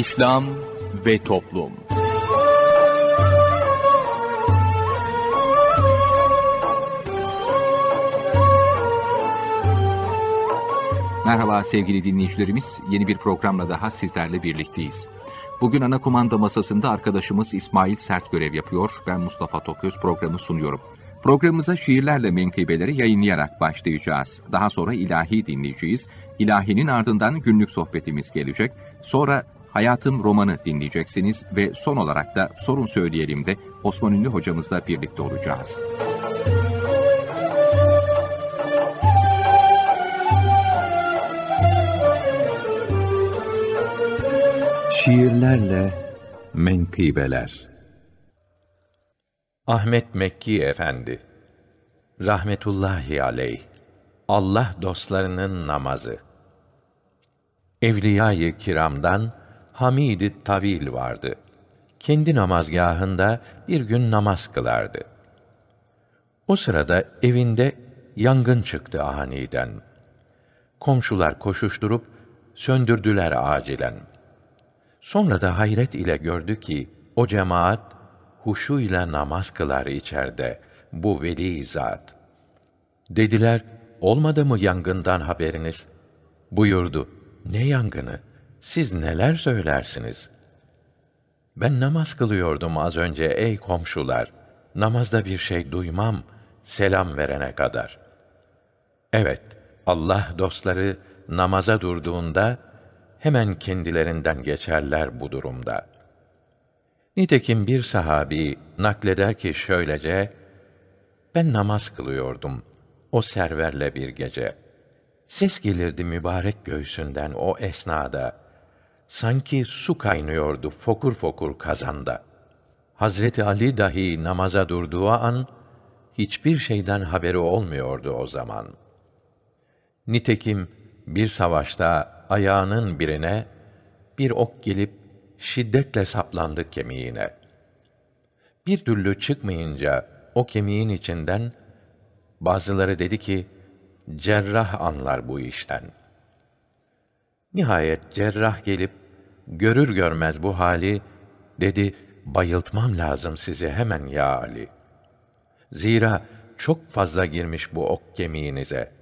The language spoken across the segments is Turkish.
İslam ve Toplum Merhaba sevgili dinleyicilerimiz. Yeni bir programla daha sizlerle birlikteyiz. Bugün ana kumanda masasında arkadaşımız İsmail Sert görev yapıyor. Ben Mustafa Toköz programı sunuyorum. Programımıza şiirlerle menkıbeleri yayınlayarak başlayacağız. Daha sonra ilahi dinleyeceğiz. İlahinin ardından günlük sohbetimiz gelecek. Sonra Hayatım romanı dinleyeceksiniz ve son olarak da sorun söyleyelim de Osman Ünlü hocamızla birlikte olacağız. Şiirlerle Menkıbeler. Ahmet Mekki Efendi. Rahmetullahi aleyh. Allah dostlarının namazı. Evliya-i kiramdan Hamid-i Tavil vardı. Kendi namazgahında bir gün namaz kılardı. O sırada evinde yangın çıktı aniden. Komşular koşuşturup söndürdüler acilen. Sonra da hayret ile gördü ki o cemaat huşuyla namaz kılar içeride bu veli zat. Dediler, olmadı mı yangından haberiniz? Buyurdu, ne yangını? Siz neler söylersiniz? Ben namaz kılıyordum az önce ey komşular. Namazda bir şey duymam selam verene kadar. Evet, Allah dostları namaza durduğunda hemen kendilerinden geçerler bu durumda. Nitekim bir sahabi nakleder ki şöylece, ben namaz kılıyordum o serverle bir gece. Ses gelirdi mübarek göğsünden o esnada. Sanki su kaynıyordu fokur fokur kazanda. Hazreti Ali dahi namaza durduğu an, hiçbir şeyden haberi olmuyordu o zaman. Nitekim bir savaşta ayağının birine bir ok gelip şiddetle saplandı kemiğine. Bir türlü çıkmayınca o kemiğin içinden bazıları dedi ki cerrah anlar bu işten. Nihayet cerrah gelip görür görmez bu hali dedi bayıltmam lazım sizi hemen ya Ali. Zira çok fazla girmiş bu ok kemiğinize.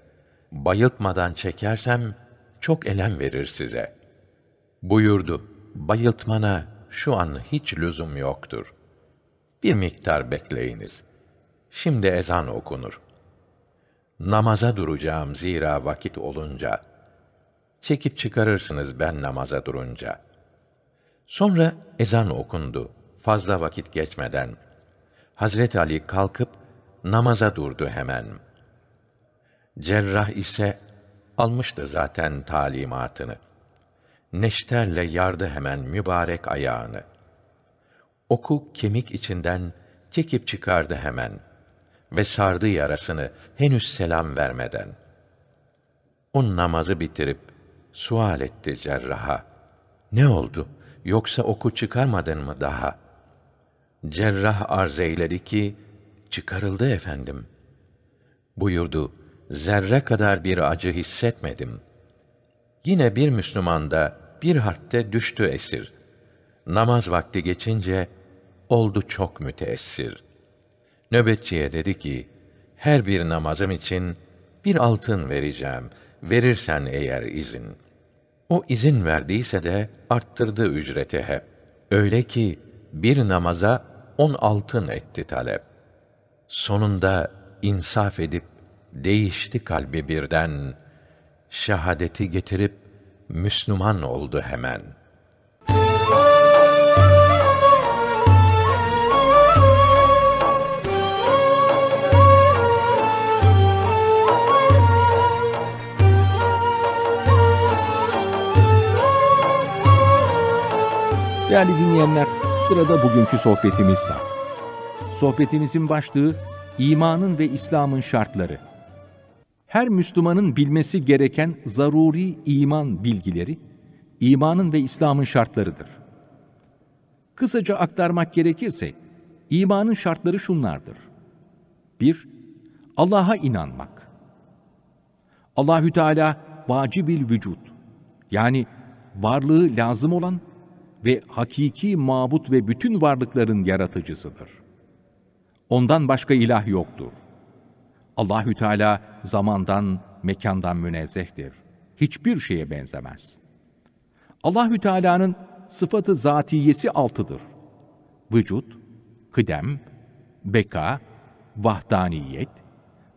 Bayıltmadan çekersem çok elem verir size. Buyurdu, bayıltmana şu an hiç lüzum yoktur. Bir miktar bekleyiniz. Şimdi ezan okunur. Namaza duracağım zira vakit olunca. Çekip çıkarırsınız ben namaza durunca. Sonra ezan okundu. Fazla vakit geçmeden. Hazret Ali kalkıp namaza durdu hemen. Cerrah ise almıştı zaten talimatını. Neşterle yardı hemen mübarek ayağını. Oku kemik içinden çekip çıkardı hemen ve sardı yarasını henüz selam vermeden. O namazı bitirip sual etti cerraha. Ne oldu? Yoksa oku çıkarmadın mı daha? Cerrah arz eyledi ki, çıkarıldı efendim. Buyurdu, zerre kadar bir acı hissetmedim. Yine bir Müslümanda bir harpte düştü esir. Namaz vakti geçince oldu çok müteessir. Nöbetçiye dedi ki, her bir namazım için bir altın vereceğim, verirsen eğer izin. O izin verdiyse de arttırdı ücreti hep. Öyle ki bir namaza on altın etti talep. Sonunda insaf edip değişti kalbi birden. Şahadeti getirip Müslüman oldu hemen.'' Değerli dinleyenler, sırada bugünkü sohbetimiz var. Sohbetimizin başlığı İmanın ve İslam'ın şartları. Her Müslümanın bilmesi gereken zaruri iman bilgileri, imanın ve İslam'ın şartlarıdır. Kısaca aktarmak gerekirse, imanın şartları şunlardır. 1. Allah'a inanmak. Allahü Teala vacibil vücut yani varlığı lazım olan ve hakiki mabut ve bütün varlıkların yaratıcısıdır. Ondan başka ilah yoktur. Allahü Teala zamandan, mekandan münezzehtir. Hiçbir şeye benzemez. Allahü Teala'nın sıfatı zatiyesi altıdır. Vücut, kıdem, beka, vahdaniyet,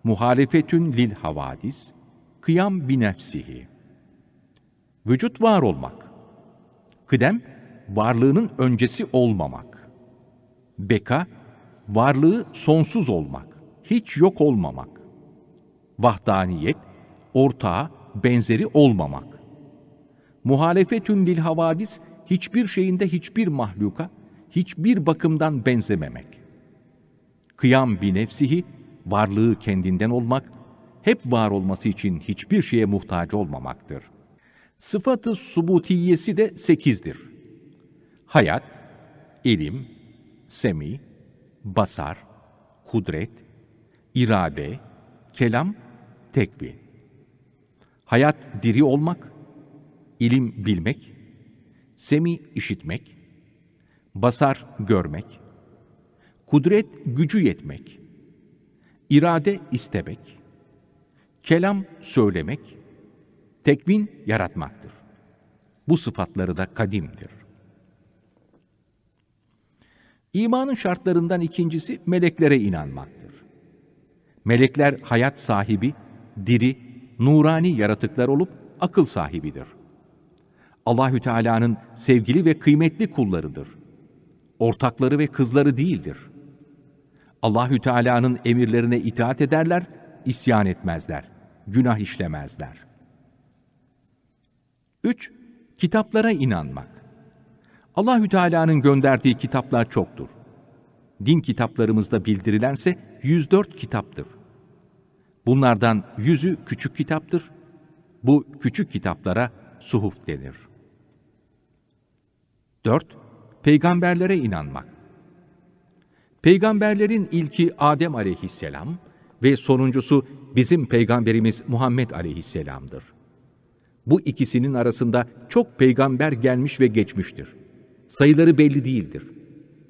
muhalefetün lil havadis, kıyam binefsihi. Vücut var olmak. Kıdem, varlığının öncesi olmamak. Beka, varlığı sonsuz olmak, hiç yok olmamak. Vahdaniyet, ortağı, benzeri olmamak. Muhalefetün lil havadis, hiçbir şeyinde hiçbir mahluka, hiçbir bakımdan benzememek. Kıyam bir nefsihi, varlığı kendinden olmak, hep var olması için hiçbir şeye muhtaç olmamaktır. Sıfatı subutiyesi de sekizdir. Hayat, ilim, semi, basar, kudret, irade, kelam, tekvin. Hayat diri olmak, ilim bilmek, semi işitmek, basar görmek, kudret gücü yetmek, irade istemek, kelam söylemek, tekvin yaratmaktır. Bu sıfatları da kadimdir. İmanın şartlarından ikincisi meleklere inanmaktır. Melekler hayat sahibi, diri, nurani yaratıklar olup akıl sahibidir. Allahü Teala'nın sevgili ve kıymetli kullarıdır. Ortakları ve kızları değildir. Allahü Teala'nın emirlerine itaat ederler, isyan etmezler, günah işlemezler. 3. Kitaplara inanmak. Allahü Teala'nın gönderdiği kitaplar çoktur. Din kitaplarımızda bildirilense 104 kitaptır. Bunlardan yüzü küçük kitaptır. Bu küçük kitaplara suhuf denir. 4. Peygamberlere inanmak. Peygamberlerin ilki Adem aleyhisselam ve sonuncusu bizim peygamberimiz Muhammed aleyhisselamdır. Bu ikisinin arasında çok peygamber gelmiş ve geçmiştir. Sayıları belli değildir.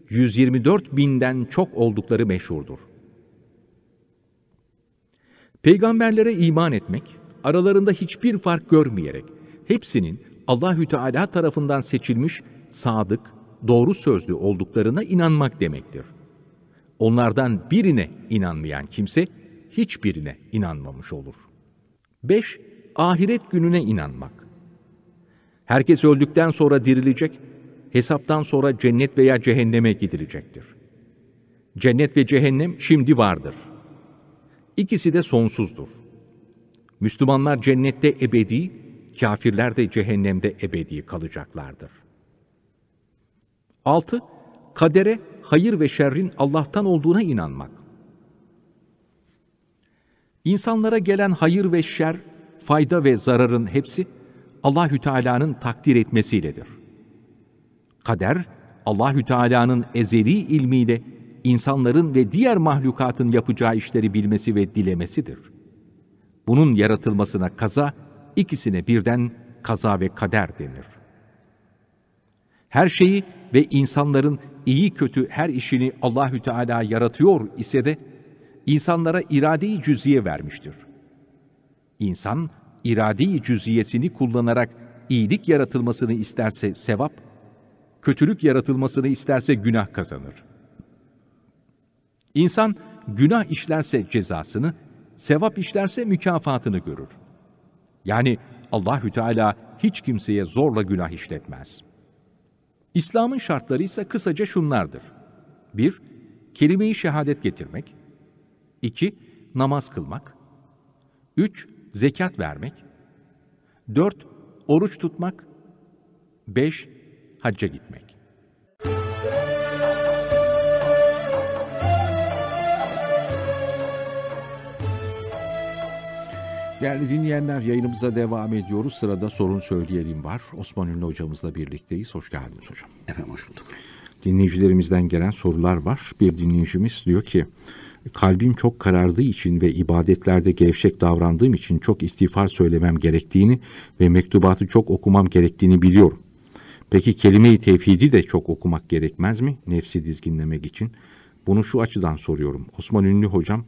124 binden çok oldukları meşhurdur. Peygamberlere iman etmek, aralarında hiçbir fark görmeyerek, hepsinin Allahü Teala tarafından seçilmiş, sadık, doğru sözlü olduklarına inanmak demektir. Onlardan birine inanmayan kimse, hiçbirine inanmamış olur. 5. Ahiret gününe inanmak. Herkes öldükten sonra dirilecek, hesaptan sonra cennet veya cehenneme gidilecektir. Cennet ve cehennem şimdi vardır. İkisi de sonsuzdur. Müslümanlar cennette ebedi, kafirler de cehennemde ebedi kalacaklardır. 6. Kadere, hayır ve şerrin Allah'tan olduğuna inanmak. İnsanlara gelen hayır ve şer, fayda ve zararın hepsi Allahü Teala'nın takdir etmesiyledir. Kader, Allahü Teala'nın ezeli ilmiyle insanların ve diğer mahlukatın yapacağı işleri bilmesi ve dilemesidir. Bunun yaratılmasına kaza, ikisine birden kaza ve kader denir. Her şeyi ve insanların iyi kötü her işini Allahü Teala yaratıyor ise de insanlara irade-i cüziye vermiştir. İnsan irade-i cüziyesini kullanarak iyilik yaratılmasını isterse sevap, kötülük yaratılmasını isterse günah kazanır. İnsan günah işlerse cezasını, sevap işlerse mükafatını görür. Yani Allahü Teala hiç kimseye zorla günah işletmez. İslam'ın şartları ise kısaca şunlardır. 1. Kelime-i şehadet getirmek. 2. Namaz kılmak. 3. Zekat vermek. 4. Oruç tutmak. 5. Hacca gitmek. Değerli dinleyenler yayınımıza devam ediyoruz. Sırada sorun söyleyelim var. Osman Ünlü hocamızla birlikteyiz. Hoş geldiniz hocam. Efendim hoş bulduk. Dinleyicilerimizden gelen sorular var. Bir dinleyicimiz diyor ki kalbim çok karardığı için ve ibadetlerde gevşek davrandığım için çok istiğfar söylemem gerektiğini ve mektubatı çok okumam gerektiğini biliyorum. Peki kelime-i tevhidi de çok okumak gerekmez mi nefsi dizginlemek için? Bunu şu açıdan soruyorum. Osman Ünlü hocam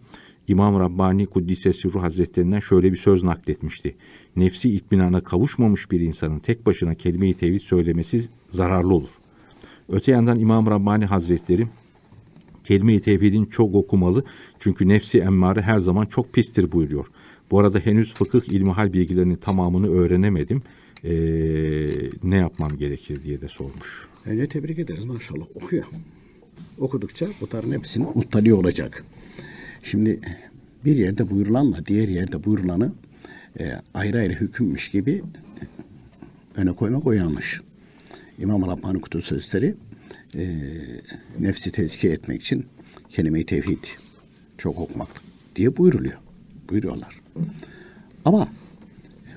İmam Rabbani Kuddise Ruh Hazretlerinden şöyle bir söz nakletmişti. Nefsi itminana kavuşmamış bir insanın tek başına kelime-i tevhid söylemesi zararlı olur. Öte yandan İmam Rabbani Hazretleri kelime-i tevhidin çok okumalı çünkü nefsi emmare her zaman çok pistir buyuruyor. Bu arada henüz fıkıh ilmihal bilgilerinin tamamını öğrenemedim. Ee, ne yapmam gerekir diye de sormuş. Önce tebrik ederiz maşallah okuyor. Okudukça bunların hepsinin muttali olacak. Şimdi bir yerde buyurulanla diğer yerde buyurulanı e, ayrı ayrı hükümmüş gibi öne koymak o yanlış. İmam Rabbani Kutu Sözleri e, nefsi tezkiye etmek için kelime-i tevhid çok okumak diye buyuruluyor. Buyuruyorlar. Ama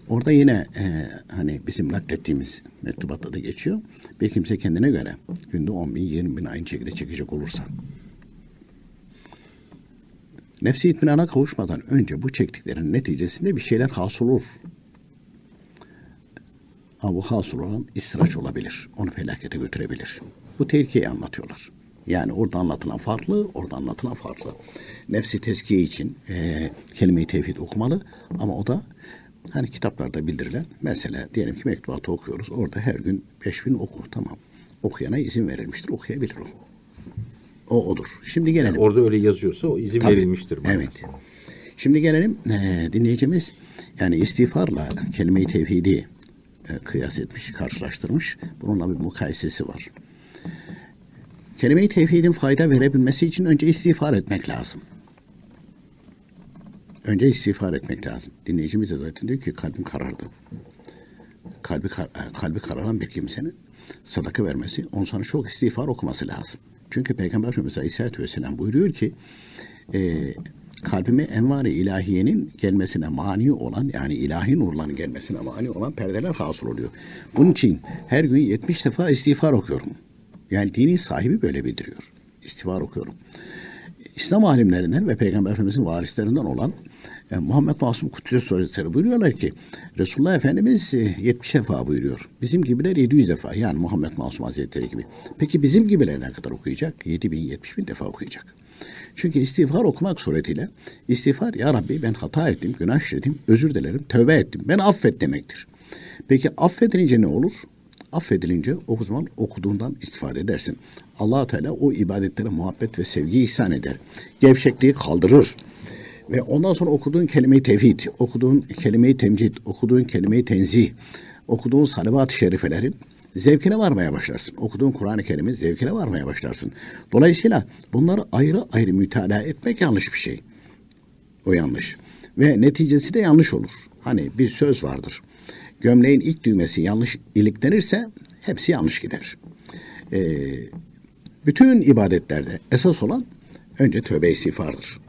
orada yine e, hani bizim naklettiğimiz mektubatta da geçiyor. Bir kimse kendine göre günde 10 bin, 20 bin aynı şekilde çekecek olursa nefsi itminana kavuşmadan önce bu çektiklerin neticesinde bir şeyler hasıl olur. Ama bu hasıl olan istiraç olabilir. Onu felakete götürebilir. Bu tehlikeyi anlatıyorlar. Yani orada anlatılan farklı, orada anlatılan farklı. Nefsi tezkiye için e, kelime-i tevhid okumalı ama o da hani kitaplarda bildirilen mesela diyelim ki mektubatı okuyoruz. Orada her gün beş bin oku tamam. Okuyana izin verilmiştir. Okuyabilir o. O odur. Şimdi gelelim. Yani orada öyle yazıyorsa o izin Tabii, verilmiştir. bana. Evet. Şimdi gelelim e, dinleyicimiz yani istiğfarla kelime-i tevhidi e, kıyas etmiş, karşılaştırmış. Bununla bir mukayesesi var. Kelime-i tevhidin fayda verebilmesi için önce istiğfar etmek lazım. Önce istiğfar etmek lazım. Dinleyicimiz de zaten diyor ki kalbim karardı. Kalbi, kar- e, kalbi kararan bir kimsenin sadaka vermesi, ondan sonra çok istiğfar okuması lazım. Çünkü Peygamber Efendimiz Aleyhisselatü Vesselam buyuruyor ki e, kalbime envar-ı ilahiyenin gelmesine mani olan yani ilahi nurların gelmesine mani olan perdeler hasıl oluyor. Bunun için her gün 70 defa istiğfar okuyorum. Yani dini sahibi böyle bildiriyor. İstiğfar okuyorum. İslam alimlerinden ve Peygamber Efendimizin varislerinden olan e, Muhammed Masum Kutlusu Hazretleri buyuruyorlar ki Resulullah Efendimiz e, 70 defa buyuruyor. Bizim gibiler 700 defa yani Muhammed Masum Hazretleri gibi. Peki bizim gibiler ne kadar okuyacak? 7 bin 70 bin defa okuyacak. Çünkü istiğfar okumak suretiyle istiğfar ya Rabbi ben hata ettim, günah işledim, özür dilerim, tövbe ettim. Ben affet demektir. Peki affedilince ne olur? Affedilince o zaman okuduğundan istifade edersin. allah Teala o ibadetlere muhabbet ve sevgi ihsan eder. Gevşekliği kaldırır. Ve ondan sonra okuduğun kelime-i tevhid, okuduğun kelime-i temcid, okuduğun kelime-i tenzih, okuduğun salavat-ı şerifelerin zevkine varmaya başlarsın. Okuduğun Kur'an-ı Kerim'in zevkine varmaya başlarsın. Dolayısıyla bunları ayrı ayrı mütalaa etmek yanlış bir şey. O yanlış. Ve neticesi de yanlış olur. Hani bir söz vardır. Gömleğin ilk düğmesi yanlış iliklenirse hepsi yanlış gider. Ee, bütün ibadetlerde esas olan önce tövbe istiğfardır.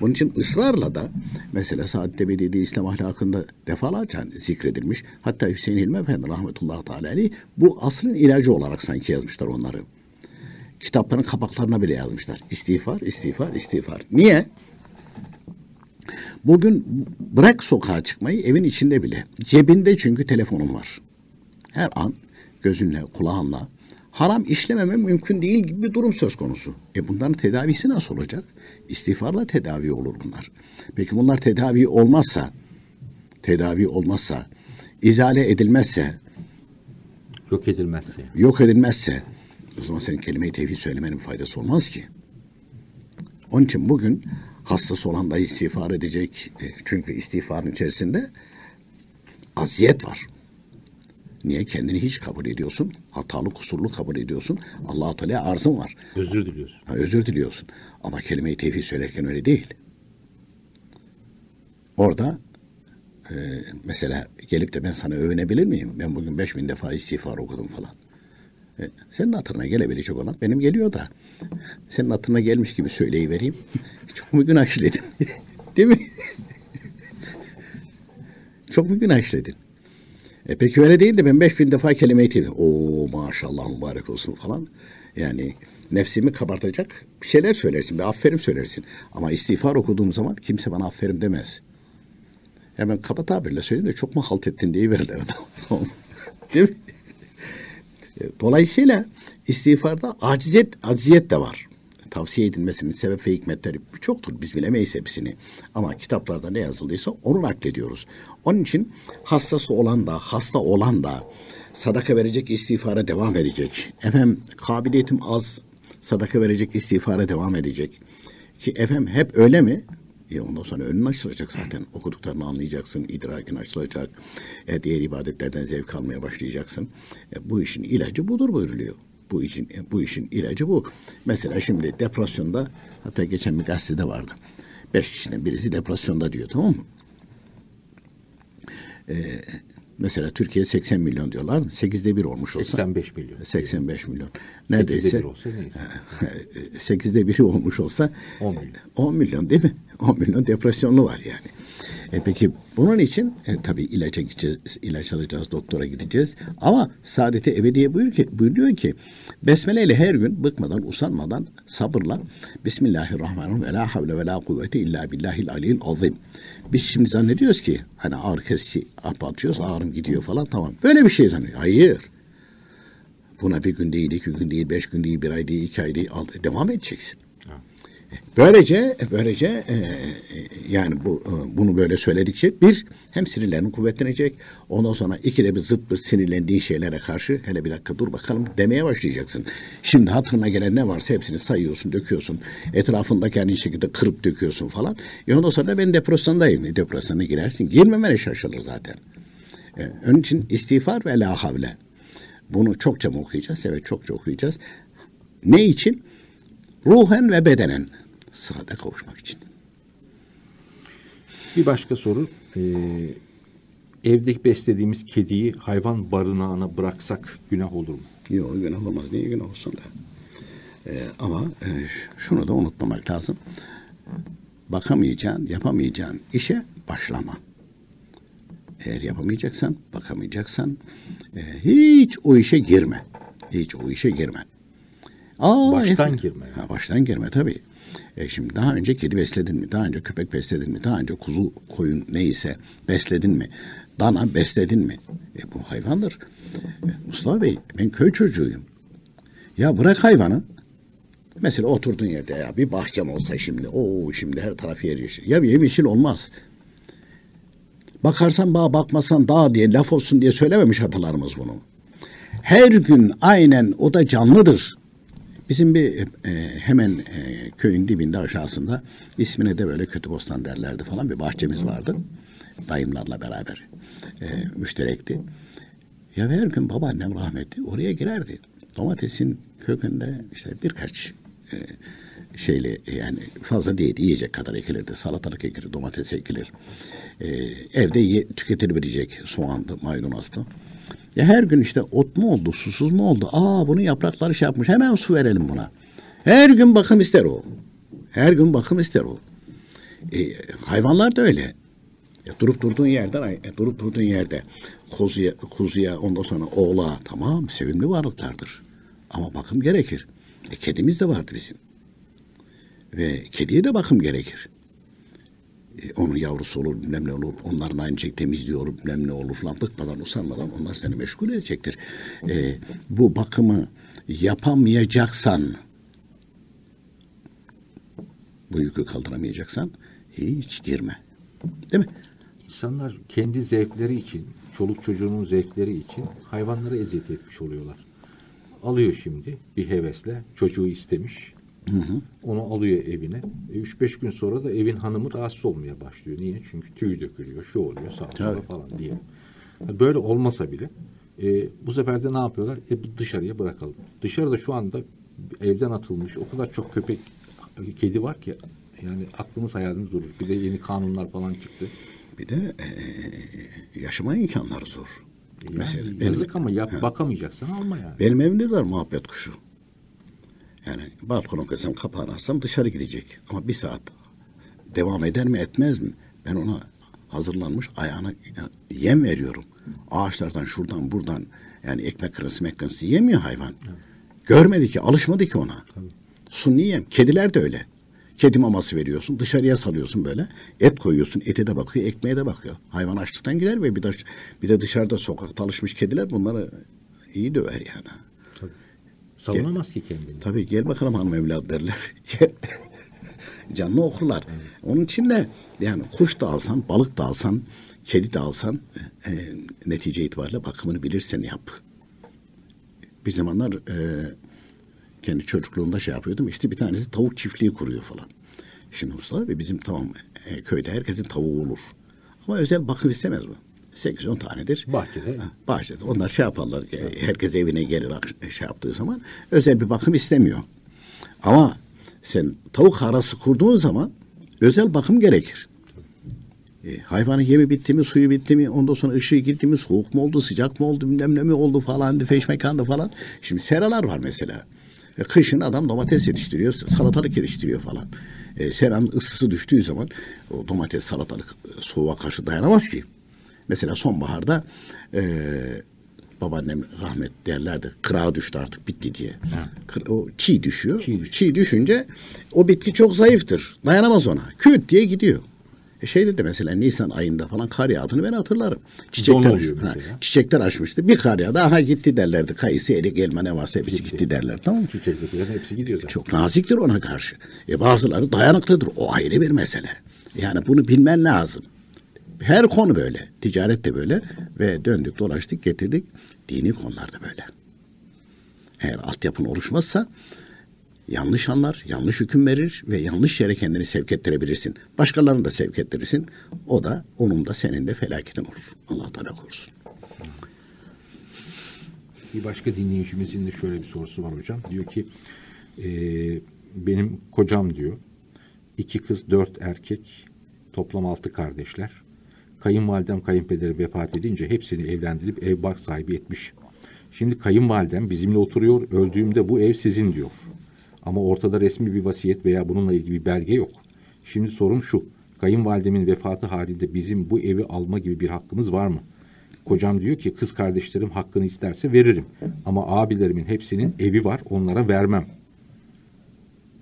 Bunun için ısrarla da mesela Saadet Ebedi'de İslam ahlakında defalarca zikredilmiş. Hatta Hüseyin Hilmi Efendi rahmetullahi teala bu asrın ilacı olarak sanki yazmışlar onları. Kitapların kapaklarına bile yazmışlar. İstiğfar, istiğfar, istiğfar. Niye? Bugün bırak sokağa çıkmayı evin içinde bile. Cebinde çünkü telefonun var. Her an gözünle, kulağınla haram işlememe mümkün değil gibi bir durum söz konusu. E bunların tedavisi nasıl olacak? İstiğfarla tedavi olur bunlar. Peki bunlar tedavi olmazsa, tedavi olmazsa, izale edilmezse, Yok edilmezse. yok edilmezse o zaman senin kelime-i tevhid söylemenin faydası olmaz ki. Onun için bugün hastası olan da istiğfar edecek. E, Çünkü istiğfarın içerisinde aziyet var. Niye kendini hiç kabul ediyorsun? Hatalı, kusurlu kabul ediyorsun. Allah-u Teala arzın var. Özür diliyorsun. Ha, özür diliyorsun. Ama kelime-i tevhid söylerken öyle değil. Orada e, mesela gelip de ben sana övünebilir miyim? Ben bugün beş bin defa istiğfar okudum falan. E, senin hatırına gelebilecek olan benim geliyor da senin hatırına gelmiş gibi söyleyivereyim. Çok mu günah işledin? Değil mi? Çok mu günah işledin? E peki öyle değil de ben beş bin defa kelime-i. Oo maşallah mübarek olsun falan. Yani nefsimi kabartacak bir şeyler söylersin. Bir aferin söylersin. Ama istiğfar okuduğum zaman kimse bana aferin demez. Hemen kaba tabirle söyleyeyim de çok mu halt ettin diye verirler adam. Değil mi? E, Dolayısıyla istiğfarda aciziyet, aciziyet de var. Tavsiye edilmesinin sebep ve hikmetleri çoktur. Biz bilemeyiz hepsini. Ama kitaplarda ne yazıldıysa onu naklediyoruz. Onun için hastası olan da, hasta olan da sadaka verecek, istiğfara devam edecek. Efendim kabiliyetim az, sadaka verecek, istiğfara devam edecek. Ki efendim hep öyle mi? E ondan sonra önün açılacak zaten. Okuduklarını anlayacaksın, idrakin açılacak. E, diğer ibadetlerden zevk almaya başlayacaksın. E, bu işin ilacı budur buyuruluyor. Bu işin e, bu işin ilacı bu. Mesela şimdi depresyonda hatta geçen bir gazetede vardı. Beş kişiden birisi depresyonda diyor tamam mı? E, mesela Türkiye 80 milyon diyorlar. Sekizde bir olmuş olsa. 85 milyon. 85 milyon. Neredeyse Sekizde bir olsa neyse. sekizde biri olmuş olsa 10 milyon. 10 milyon değil mi? 10 milyon depresyonlu var yani. E peki bunun için e, tabii ilaca gideceğiz, ilaç alacağız, doktora gideceğiz. Ama Saadeti Ebediye buyuruyor ki, buyuruyor ki Besmele ile her gün bıkmadan, usanmadan, sabırla Bismillahirrahmanirrahim ve la havle ve la kuvvete illa billahil aliyil azim. Biz şimdi zannediyoruz ki hani ağrı kesici atıyoruz, ağrım gidiyor falan tamam. Böyle bir şey zannediyor. Hayır. Buna bir gün değil, iki gün değil, beş gün değil, bir ay değil, iki ay değil, devam edeceksin. Böylece böylece e, e, yani bu e, bunu böyle söyledikçe bir hem sinirlerin kuvvetlenecek. Ondan sonra ikide bir zıt bir sinirlendiğin şeylere karşı hele bir dakika dur bakalım demeye başlayacaksın. Şimdi hatırına gelen ne varsa hepsini sayıyorsun, döküyorsun. Etrafındaki aynı şekilde kırıp döküyorsun falan. E ondan sonra ben depresyondayım. E, depresyona girersin. Girmemene şaşılır zaten. E, onun için istiğfar ve la havle. Bunu çokça mı okuyacağız? Evet çokça okuyacağız. Ne için? Ruhen ve bedenen sıhhate kavuşmak için. Bir başka soru. Ee, evde beslediğimiz kediyi hayvan barınağına bıraksak günah olur mu? Yok günah olmaz. Niye günah olsun da. Ee, ama e, şunu da unutmamak lazım. Bakamayacağın, yapamayacağın işe başlama. Eğer yapamayacaksan, bakamayacaksan e, hiç o işe girme. Hiç o işe girme. Aa, Baştan efendim. girme. Ha, baştan girme tabii. E şimdi daha önce kedi besledin mi? Daha önce köpek besledin mi? Daha önce kuzu, koyun neyse besledin mi? Dana besledin mi? E bu hayvandır. E, Mustafa Bey ben köy çocuğuyum. Ya bırak hayvanı. Mesela oturduğun yerde ya bir bahçem olsa şimdi. Oo şimdi her taraf yer yeşil. Ya bir yeşil olmaz. Bakarsan bağ bakmasan dağ diye laf olsun diye söylememiş atalarımız bunu. Her gün aynen o da canlıdır. Bizim bir e, hemen e, köyün dibinde aşağısında ismine de böyle kötü bostan derlerdi falan bir bahçemiz vardı. Dayımlarla beraber e, müşterekti. Ya her gün babaannem rahmetli oraya girerdi. Domatesin kökünde işte birkaç e, şeyle yani fazla değil yiyecek kadar ekilirdi. Salatalık ekilir, domates ekilir. E, evde ye, tüketilebilecek soğandı, maydanozdu. Ya her gün işte ot mu oldu, susuz mu oldu? Aa bunun yaprakları şey yapmış. Hemen su verelim buna. Her gün bakım ister o. Her gün bakım ister o. E, hayvanlar da öyle. Ya durup durduğun yerden, e, durup durduğun yerde kuzuya, kuzuya ondan sonra oğla tamam sevimli varlıklardır. Ama bakım gerekir. E, kedimiz de vardı bizim. Ve kediye de bakım gerekir. E, onun yavrusu olur, bilmem ne olur. Onların aynı şekilde temizliyor, bilmem ne olur falan. Bıkmadan, usanmadan onlar seni meşgul edecektir. E, bu bakımı yapamayacaksan, bu yükü kaldıramayacaksan hiç girme. Değil mi? İnsanlar kendi zevkleri için, çoluk çocuğunun zevkleri için hayvanlara eziyet etmiş oluyorlar. Alıyor şimdi bir hevesle, çocuğu istemiş. Onu alıyor evine. E, 3-5 gün sonra da evin hanımı rahatsız olmaya başlıyor. Niye? Çünkü tüy dökülüyor, şu oluyor, sağa sola Tabii. falan diye. Böyle olmasa bile e, bu sefer de ne yapıyorlar? E, dışarıya bırakalım. Dışarıda şu anda evden atılmış o kadar çok köpek, kedi var ki yani aklımız hayalimiz durur. Bir de yeni kanunlar falan çıktı. Bir de e, yaşama imkanları zor. Yani Mesela yazık benim, ama yap, bakamayacaksan alma yani. benim evimde de var muhabbet kuşu. Yani balkona koysam kapağını açsam dışarı gidecek. Ama bir saat devam eder mi etmez mi? Ben ona hazırlanmış ayağına yem veriyorum. Ağaçlardan şuradan buradan yani ekmek kırısı mekkanısı yemiyor hayvan. Görmedi ki alışmadı ki ona. Sunni yem. Kediler de öyle. Kedi maması veriyorsun dışarıya salıyorsun böyle. Et koyuyorsun ete de bakıyor ekmeğe de bakıyor. Hayvan açlıktan gider ve bir de, bir de dışarıda sokakta alışmış kediler bunları iyi döver yani. Savunamaz ki kendini. Tabii gel bakalım hanım evlat derler. Canlı okurlar. Onun için de yani kuş da alsan, balık da alsan, kedi de alsan e, netice itibariyle bakımını bilirsen yap. Bir zamanlar e, kendi çocukluğumda şey yapıyordum. İşte bir tanesi tavuk çiftliği kuruyor falan. Şimdi Mustafa Bey bizim tamam e, köyde herkesin tavuğu olur. Ama özel bakım istemez bu. 8-10 tanedir. Bahçede. Ha, bahçede. Onlar şey yaparlar. e, Herkes evine gelir şey yaptığı zaman özel bir bakım istemiyor. Ama sen tavuk arası kurduğun zaman özel bakım gerekir. E, hayvanın yemi bitti mi, suyu bitti mi, ondan sonra ışığı gitti mi, soğuk mu oldu, sıcak mı oldu, bilmem ne mi oldu falan, feşmekanda falan. Şimdi seralar var mesela. E, kışın adam domates yetiştiriyor, salatalık yetiştiriyor falan. E, seranın ısısı düştüğü zaman o domates, salatalık e, soğuğa karşı dayanamaz ki. Mesela sonbaharda e, babaannem rahmet derlerdi. Kırağı düştü artık bitti diye. Kır- O çiğ düşüyor. Çiğ. düşünce o bitki çok zayıftır. Dayanamaz ona. Küt diye gidiyor. E şeyde de mesela Nisan ayında falan kar yağdığını ben hatırlarım. Çiçekler, ha, çiçekler açmıştı. Bir kar yağdı. Aha gitti derlerdi. Kayısı, erik, elma ne varsa hepsi gitti, derler. Tamam mı? Çiçekliklerin hepsi gidiyor zaten. Çok naziktir ona karşı. E bazıları dayanıklıdır. O ayrı bir mesele. Yani bunu bilmen lazım. Her konu böyle. Ticaret de böyle. Ve döndük dolaştık getirdik. Dini konularda böyle. Eğer altyapın oluşmazsa yanlış anlar, yanlış hüküm verir ve yanlış yere kendini sevk ettirebilirsin. Başkalarını da sevk ettirirsin. O da onun da senin de felaketin olur. Allah Teala korusun. Bir başka dinleyicimizin de şöyle bir sorusu var hocam. Diyor ki e, benim kocam diyor iki kız dört erkek toplam altı kardeşler. Kayınvalidem kayınpederi vefat edince hepsini evlendirip ev bark sahibi etmiş. Şimdi kayınvalidem bizimle oturuyor öldüğümde bu ev sizin diyor. Ama ortada resmi bir vasiyet veya bununla ilgili bir belge yok. Şimdi sorum şu. Kayınvalidemin vefatı halinde bizim bu evi alma gibi bir hakkımız var mı? Kocam diyor ki kız kardeşlerim hakkını isterse veririm. Ama abilerimin hepsinin evi var onlara vermem.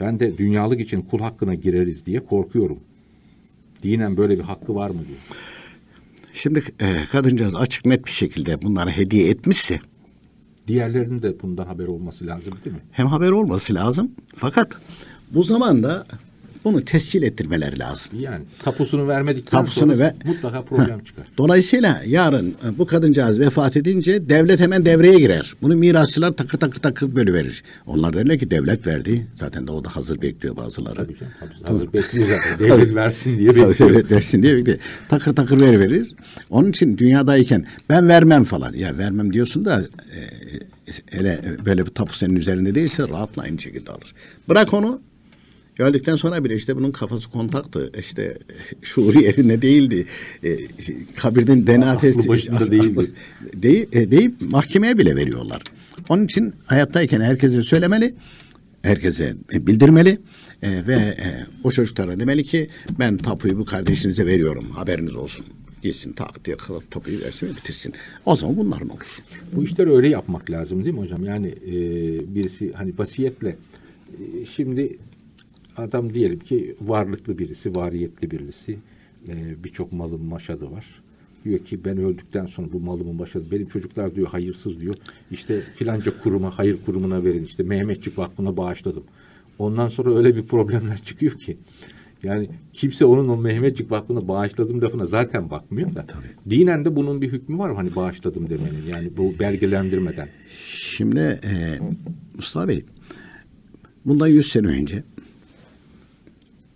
Ben de dünyalık için kul hakkına gireriz diye korkuyorum. Dinen böyle bir hakkı var mı diyor. Şimdi e, kadıncağız açık net bir şekilde bunları hediye etmişse Diğerlerinin de bundan haber olması lazım değil mi? hem haber olması lazım. Fakat bu zamanda bunu tescil ettirmeleri lazım. Yani tapusunu vermedikten Tapusunu sonra ve mutlaka problem Ha, çıkar. Dolayısıyla yarın e, bu kadıncağız vefat edince devlet hemen devreye girer. Bunu mirasçılar takır takır takır bölüverir. Onlar derler ki devlet verdi. Zaten de o da hazır bekliyor bazıları. Tabii canım, tabii. Hazır bekliyor zaten. Devlet versin diye Tabii bekliyor. devlet versin diye bekliyor. Takır takır ver verir. Onun için dünyadayken ben vermem falan. Ya vermem diyorsun da e, hele böyle bir tapu senin üzerinde değilse rahatla aynı şekilde alır. Bırak onu. Öldükten sonra bile işte bunun kafası kontaktı. İşte şuuru yerinde değildi. E, kabirden DNA testi. başında değildi. Dey, e, deyip mahkemeye bile veriyorlar. Onun için hayattayken herkese söylemeli. Herkese e, bildirmeli. E, ve e, o çocuklara demeli ki ben tapuyu bu kardeşinize veriyorum. Haberiniz olsun. Gitsin tak diye kılıp tapuyu versin ve bitirsin. O zaman bunların olur. Bu işleri öyle yapmak lazım değil mi hocam? Yani e, birisi hani vasiyetle e, şimdi adam diyelim ki varlıklı birisi, variyetli birisi e, birçok malın maşadı var. Diyor ki ben öldükten sonra bu malımın maşadı benim çocuklar diyor hayırsız diyor. İşte filanca kuruma, hayır kurumuna verin işte Mehmetçik Vakfı'na bağışladım. Ondan sonra öyle bir problemler çıkıyor ki. Yani kimse onun o Mehmetçik Vakfı'na bağışladım lafına zaten bakmıyor da. Dinen de bunun bir hükmü var mı hani bağışladım demenin yani bu belgelendirmeden. Şimdi e, Mustafa Bey bundan 100 sene önce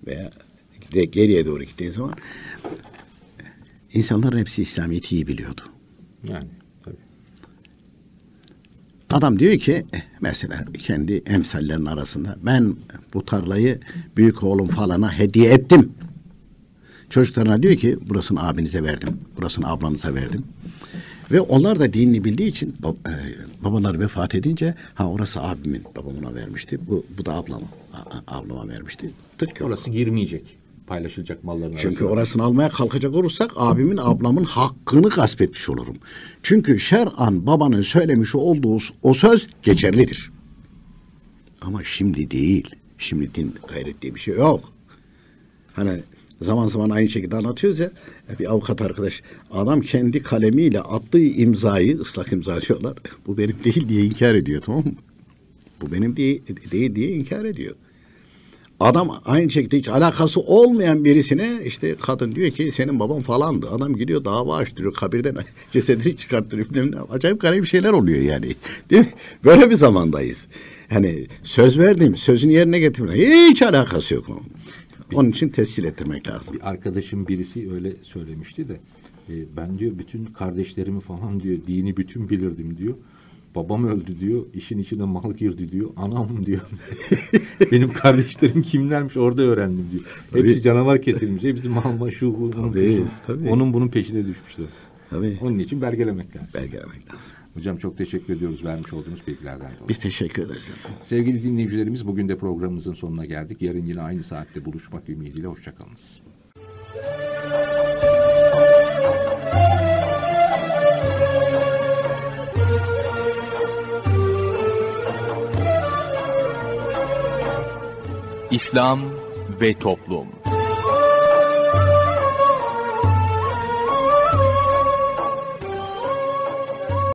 veya de geriye doğru gittiğin zaman insanların hepsi İslamiyet'i iyi biliyordu. Yani tabii. Adam diyor ki mesela kendi emsallerin arasında ben bu tarlayı büyük oğlum falana hediye ettim. Çocuklarına diyor ki burasını abinize verdim, burasını ablanıza verdim. Ve onlar da dinini bildiği için bab- e, babalar vefat edince ha orası abimin babamına vermişti. Bu, bu da ablama, a- ablama vermişti. Tık yok. Orası girmeyecek paylaşılacak malların Çünkü arasına. orasını almaya kalkacak olursak abimin ablamın hakkını gasp etmiş olurum. Çünkü şer'an babanın söylemiş olduğu o söz geçerlidir. Ama şimdi değil. Şimdi din gayret diye bir şey yok. Hani zaman zaman aynı şekilde anlatıyoruz ya bir avukat arkadaş adam kendi kalemiyle attığı imzayı ıslak imza diyorlar. Bu benim değil diye inkar ediyor tamam mı? Bu benim değil, değil diye inkar ediyor. Adam aynı şekilde hiç alakası olmayan birisine işte kadın diyor ki senin baban falandı. Adam gidiyor dava açtırıyor kabirden cesedini çıkarttırıyor. Bilmem ne. Acayip garip şeyler oluyor yani. Değil mi? Böyle bir zamandayız. Hani söz verdim sözünü yerine getirme. Hiç alakası yok. Onun için tescil ettirmek lazım. Bir arkadaşım birisi öyle söylemişti de e, ben diyor bütün kardeşlerimi falan diyor dini bütün bilirdim diyor. Babam öldü diyor. işin içine mal girdi diyor. Anam diyor. Benim kardeşlerim kimlermiş orada öğrendim diyor. Hepsi Tabii. canavar kesilmiş. Hepsi mal bunun Tabii, tabii. Onun bunun peşine düşmüşler. Tabii. Onun için belgelemek lazım. Belgelemek lazım. Hocam çok teşekkür ediyoruz vermiş olduğunuz bilgilerden dolayı. Biz teşekkür ederiz. Sevgili dinleyicilerimiz bugün de programımızın sonuna geldik. Yarın yine aynı saatte buluşmak ümidiyle hoşçakalınız. İslam ve Toplum